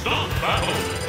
Stop battle!